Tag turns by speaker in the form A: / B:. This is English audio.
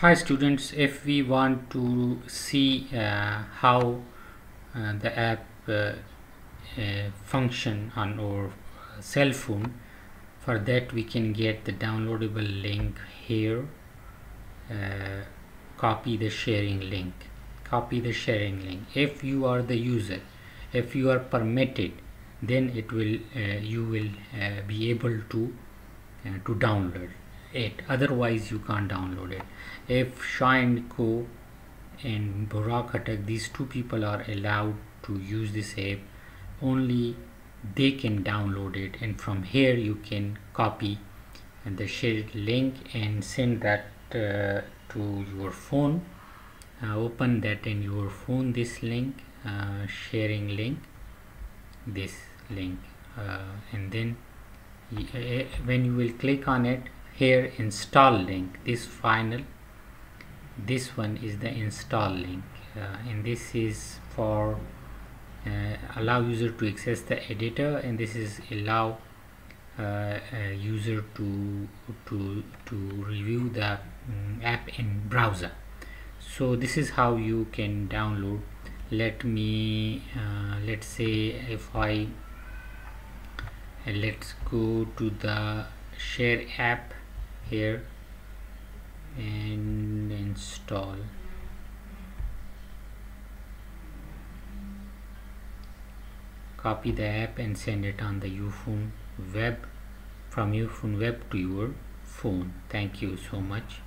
A: Hi students, if we want to see uh, how uh, the app uh, uh, function on our cell phone, for that we can get the downloadable link here, uh, copy the sharing link, copy the sharing link. If you are the user, if you are permitted, then it will uh, you will be able to to download it. Otherwise you can't download it. If Shine Co and Burak Khattak these two people are allowed to use this app only they can download it and from here you can copy the shared link and send that uh, to your phone. Uh, open that in your phone this link uh, sharing link this link uh, and then uh, when you will click on it here install link. This final this one is the install link. Uh, and this is for uh, allow user to access the editor and this is allow uh, user to to to review the um, app in browser. So this is how you can download. Let me uh, let's say if I let's go to the share app here and install. Copy the app and send it on the uphone web from uphone web to your phone. Thank you so much